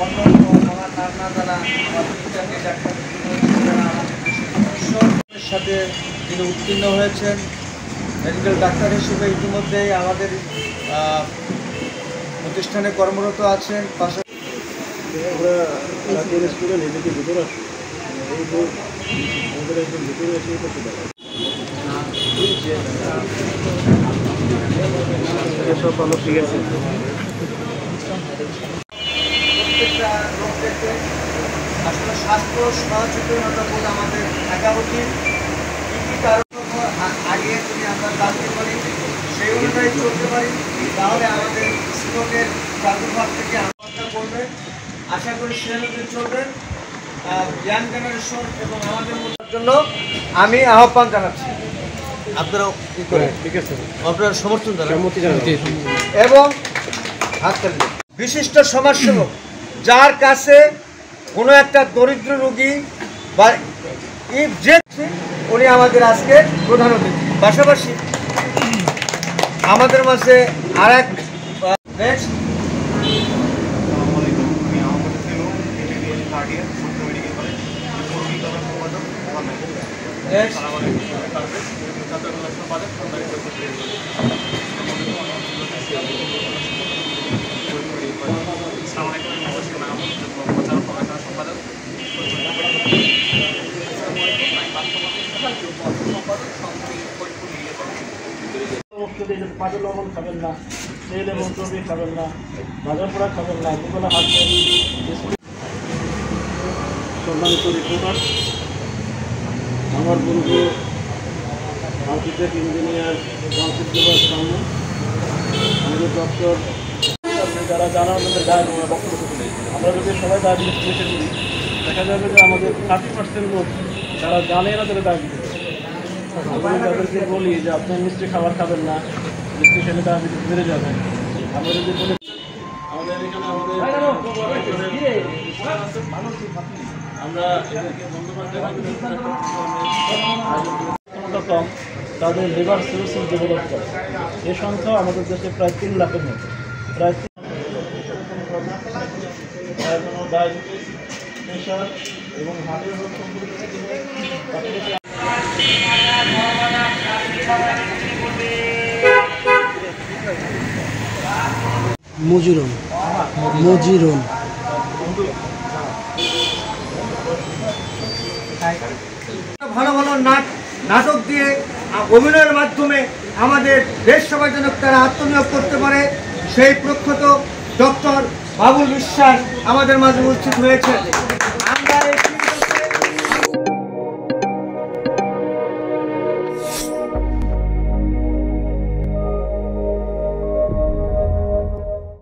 অন্য অন্য মহান নানা যারা আমাদের সাথে তিনি উত্তীর্ণ হয়েছেন মেডিকেল ডাক্তার হিসেবে ইতিমধ্যেই আমাদের প্রতিষ্ঠানে কর্মরত আছেন। পাশাপাশি স্টুডেন্ট এদিকে দেখতে। আসলে স্বাস্থ্য সচেতনতা বলে আমাদের থাকা উচিত কী কী কারণ আগে যদি আমরা জানতে পারি সেই অনুযায়ী চলতে পারি তাহলে আমাদের স্ট্রোকের প্রাদুর্ভাব থেকে আমরা করবে। আশা করি সে অনুযায়ী চলবেন ইয়াং জেনারেশন এবং আমাদের জন্য আমি আহ্বান জানাচ্ছি। আপনারা কি করে ঠিক আছে। আপনারা সমর্থন জানান। এবং বিশিষ্ট সমাজসেবক যার কাছে কোনো একটা দরিদ্র রোগী বা যে উনি আমাদের আজকে প্রধান অতিথি। পাশাপাশি আমাদের মাঝে আর এক নেক্সট আমার বন্ধু ইঞ্জিনিয়ার কনসিপ্টেবল সামনে আমাদের ডক্টর যারা জানার মধ্যে যায় আমরা যদি সবাই করি দেখা যাবে যে আমাদের থার্টি পার্সেন্ট লোক, যারা জানে না তারা ডায়াবেটিস আমি তাদেরকে বলি যে আপনি মিষ্টি খাবার খাবেন না মিষ্টি খেলে ডায়াবেটিস বেড়ে যাবে। আমরা যদি বলি আমাদের এখানে আমাদের আমরা এদেরকে বন্দ্যোপাধ্যায় কম তাদের লিভার সিরোসিস ডেভেলপ করে। এ সংখ্যা আমাদের দেশে প্রায় তিন লাখের মতো। প্রায় তিন ডায়াবেটিস প্রেশার এবং হার্টের রোগ মজিরন মজিরন ভালো ভালো নাট নাটক দিয়ে অভিনয়ের মাধ্যমে আমাদের দেশ সবার জন্য তারা আত্মনিয়োগ করতে পারে। সেই প্রখ্যাত ডক্টর বাবুল বিশ্বাস আমাদের মাঝে উপস্থিত হয়েছে